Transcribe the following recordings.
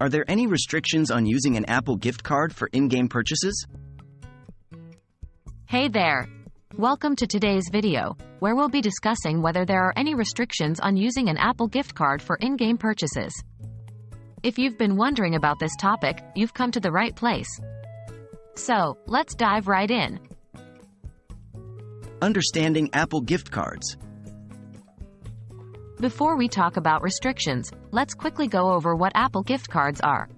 Are there any restrictions on using an Apple gift card for in-game purchases? Hey there! Welcome to today's video, where we'll be discussing whether there are any restrictions on using an Apple gift card for in-game purchases. If you've been wondering about this topic, you've come to the right place. So, let's dive right in. Understanding Apple gift cards. Before we talk about restrictions, let's quickly go over what Apple gift cards are.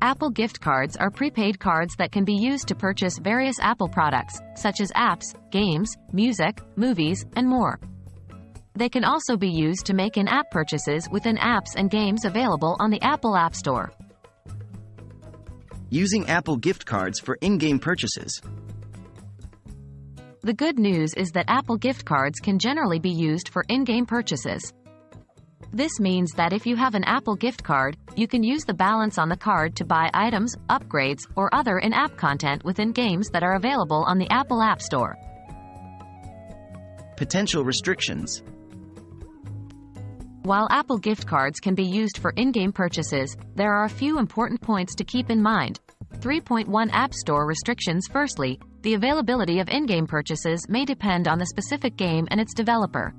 Apple gift cards are prepaid cards that can be used to purchase various Apple products, such as apps, games, music, movies, and more. They can also be used to make in-app purchases within apps and games available on the Apple App Store. Using Apple gift cards for in-game purchases. The good news is that Apple gift cards can generally be used for in-game purchases. This means that if you have an Apple gift card, you can use the balance on the card to buy items, upgrades, or other in-app content within games that are available on the Apple App Store. Potential restrictions. While Apple gift cards can be used for in-game purchases, there are a few important points to keep in mind. 3.1 App Store restrictions Firstly, the availability of in-game purchases may depend on the specific game and its developer.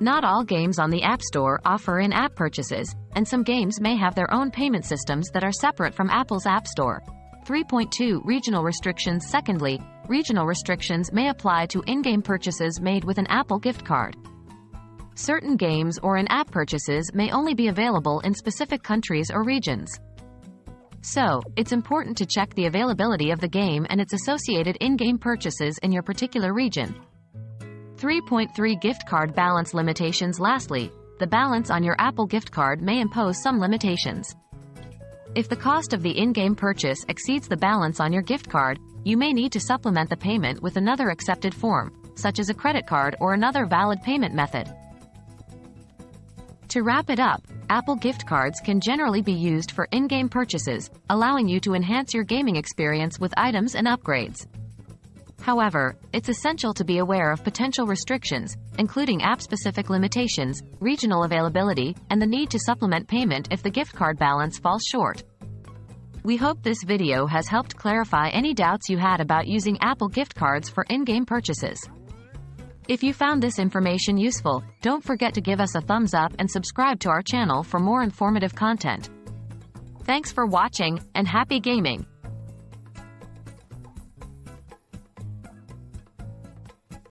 Not all games on the App Store offer in-app purchases, and some games may have their own payment systems that are separate from Apple's App Store. 3.2 Regional restrictions Secondly, regional restrictions may apply to in-game purchases made with an Apple gift card. Certain games or in-app purchases may only be available in specific countries or regions. So, it's important to check the availability of the game and its associated in-game purchases in your particular region. 3.3 Gift card balance limitations Lastly, the balance on your Apple gift card may impose some limitations. If the cost of the in-game purchase exceeds the balance on your gift card, you may need to supplement the payment with another accepted form, such as a credit card or another valid payment method. To wrap it up, Apple gift cards can generally be used for in-game purchases, allowing you to enhance your gaming experience with items and upgrades. However, it's essential to be aware of potential restrictions, including app-specific limitations, regional availability, and the need to supplement payment if the gift card balance falls short. We hope this video has helped clarify any doubts you had about using Apple gift cards for in-game purchases. If you found this information useful, don't forget to give us a thumbs up and subscribe to our channel for more informative content. Thanks for watching, and happy gaming!